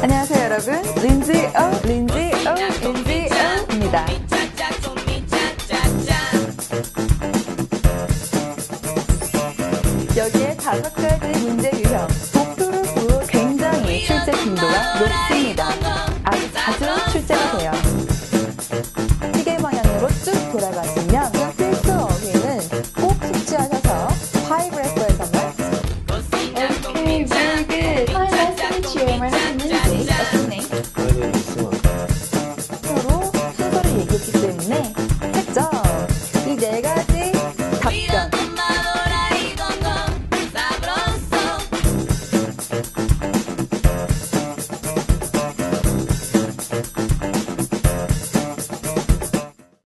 안녕하세요 여러분. 린지 어 린지 어 린지 어입니다. 여기에 다섯 가지 문제 유형 복도로 굉장히 출제 빈도가 높습니다 Hey, very good. Hi, nice to meet you. My name is Lindsay. What's your name? 서로 한글을 얘기했기 때문에